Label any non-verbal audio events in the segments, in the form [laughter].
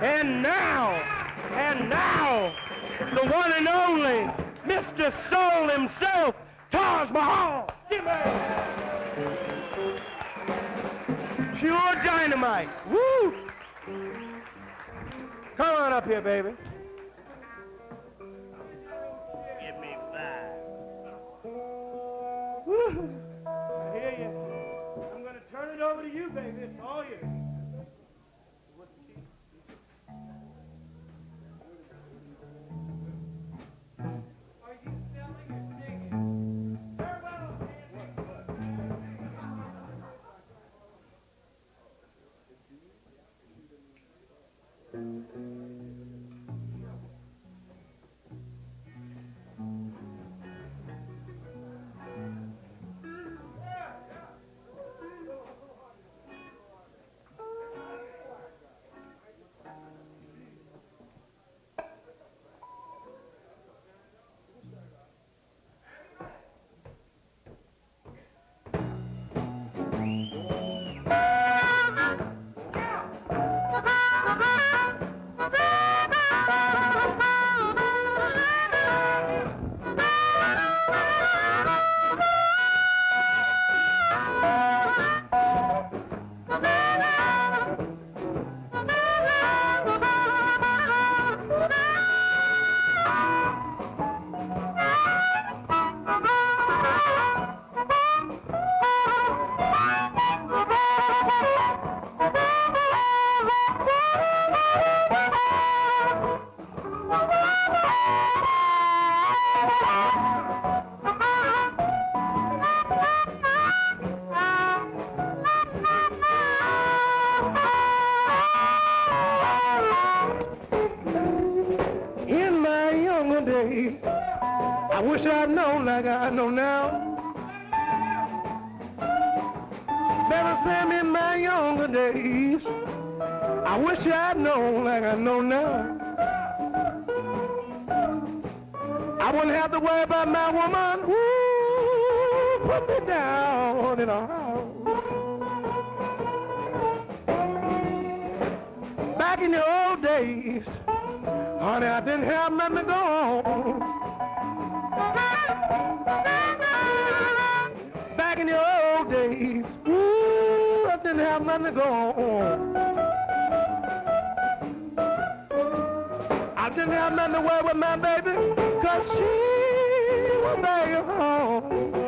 And now, and now, the one and only Mr. Soul himself, Taj Mahal. Jimmy. Pure dynamite. Woo! Come on up here, baby. Give me five. Woo! I hear you. I'm going to turn it over to you, baby. It's all yours. I wish I'd known like I know now. Better Sam in my younger days, I wish I'd known like I know now. I wouldn't have to worry about my woman. Ooh, put me down in a house. Back in the old days, honey, I didn't have nothing to go on. Back in the old days, ooh, I didn't have nothing to go on. I didn't have nothing to worry with my baby, cause she was back home.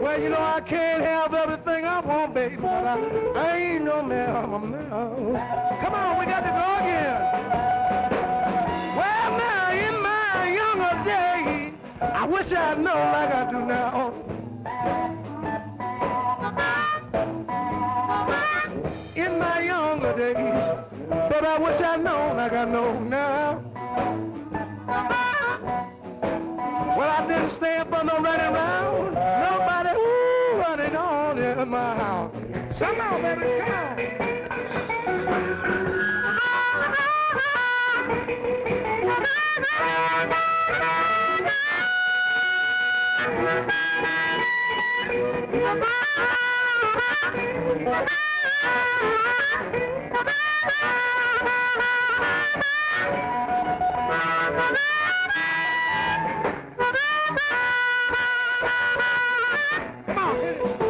Well, you know, I can't have everything I want, baby, but I, I ain't no man, I'm a mouse. Come on, we got to go again. Well, now, in my younger days, I wish I'd known like I do now. In my younger days, but I wish I'd known like I know now. Didn't stand for no running around. Nobody, ooh, running on in my house. Come on, baby, come on. [laughs] 到这里